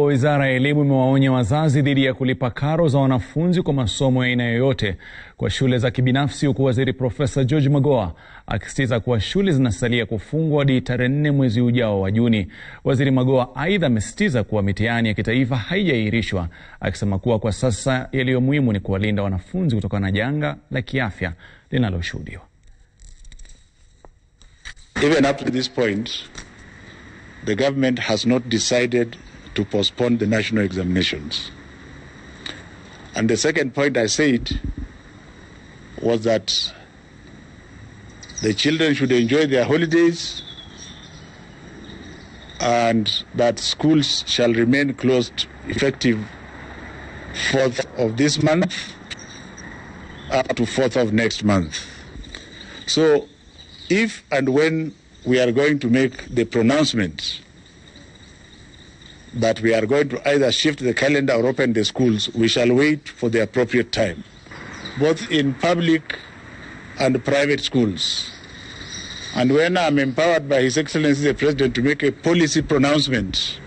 Wizara ya Elimu imewaonya wazazi dhidi ya kulipa karo za wanafunzi kwa masomo ya aina yoyote kwa shule za kibinafsi, huku Waziri Profesa George magoa akisisitiza kuwa shule zinasalia kufungwa hadi tarehe nne mwezi ujao wa Juni. Waziri magoa aidha amesisitiza kuwa mitihani ya kitaifa haijaahirishwa, akisema kuwa kwa sasa yaliyo muhimu ni kuwalinda wanafunzi kutokana na janga la kiafya linaloshuhudiwa. Even up to this point, the government has not decided to postpone the national examinations. And the second point I said was that the children should enjoy their holidays and that schools shall remain closed effective 4th of this month up to 4th of next month. So if and when we are going to make the pronouncement that we are going to either shift the calendar or open the schools, we shall wait for the appropriate time, both in public and private schools. And when I'm empowered by His Excellency the President to make a policy pronouncement,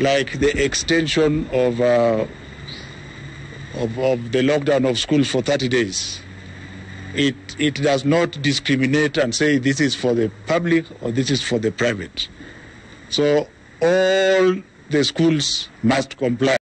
like the extension of, uh, of, of the lockdown of schools for 30 days, it, it does not discriminate and say this is for the public or this is for the private. So all the schools must comply.